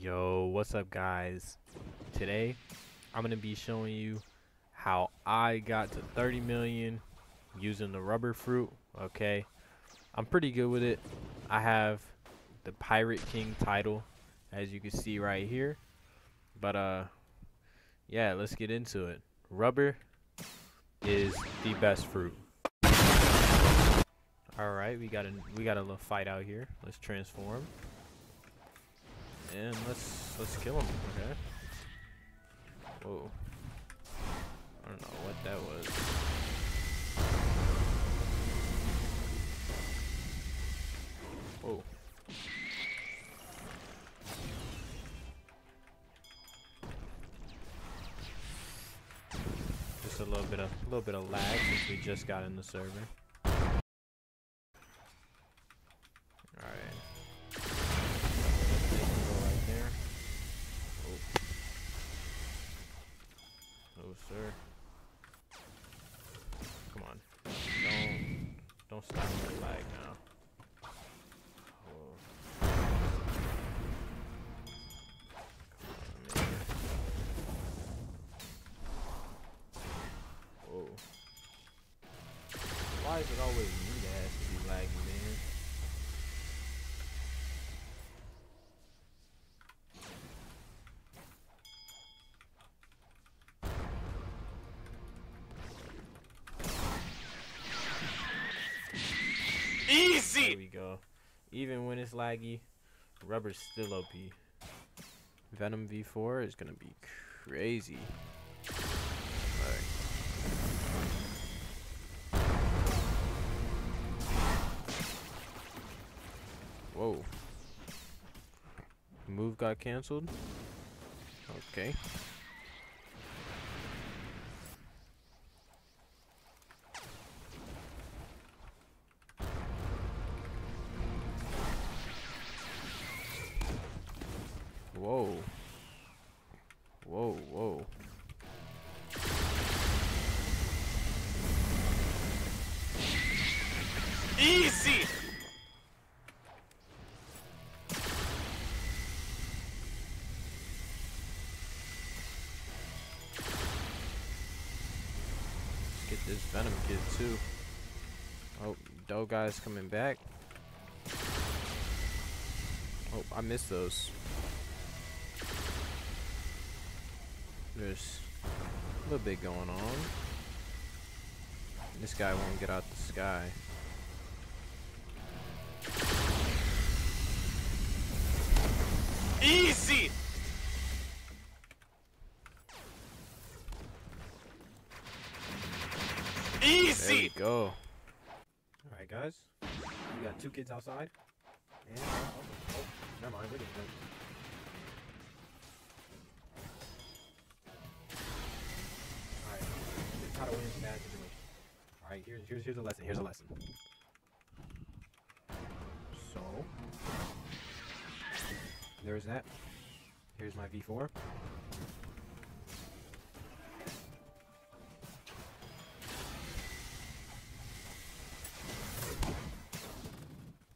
Yo, what's up guys? Today, I'm going to be showing you how I got to 30 million using the rubber fruit, okay? I'm pretty good with it. I have the Pirate King title, as you can see right here. But, uh, yeah, let's get into it. Rubber is the best fruit. Alright, we got a we got a little fight out here. Let's transform. And let's let's kill him, okay? Whoa. I don't know what that was. Whoa. Just a little bit of a little bit of lag since we just got in the server. Don't stop that lag now. Oh. Why is it always Even when it's laggy, rubber's still OP. Venom V4 is gonna be crazy. Whoa. Move got cancelled? Okay. Whoa. Whoa, whoa. Easy! Get this Venom kid too. Oh, Dough guy's coming back. Oh, I missed those. There's a little bit going on. This guy won't get out the sky. Easy! There we Easy! go. Alright, guys. We got two kids outside. And, oh, oh, oh, never mind. We're getting here's, here's, here's a lesson. Here's a lesson. So. There's that. Here's my V4.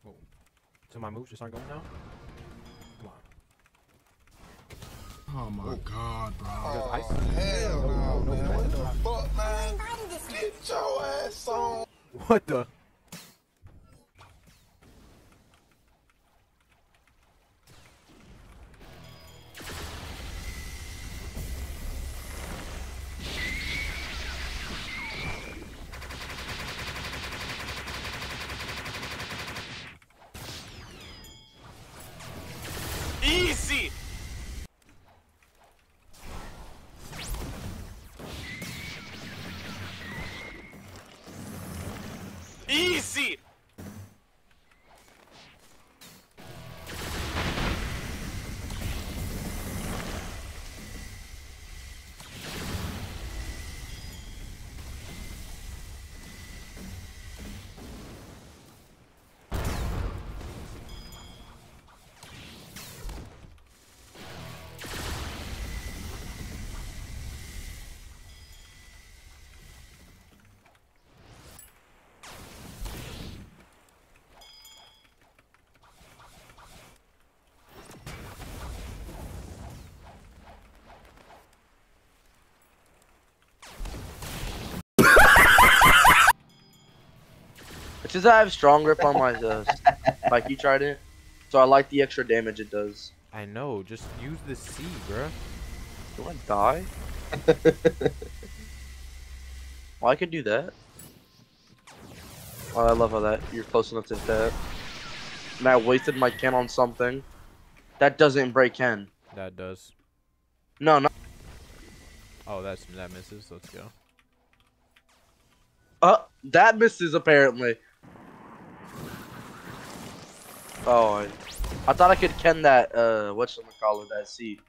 Whoa. So my moves just aren't going now? Come on. Oh my oh. god, bro. There's ice. Oh, hell No, no, no, man. no, What no. the fuck, man? Get your ass on. What the? Easy! Since I have strong grip on my uh, like you tried it, so I like the extra damage it does. I know. Just use the C, bruh. Do I die? well, I could do that. Oh, I love how that you're close enough to that. And I wasted my Ken on something. That doesn't break Ken. That does. No, no. Oh, that's that misses. Let's go. Uh, that misses apparently. Oh, I, I thought I could Ken that. Uh, what's call it? That seed.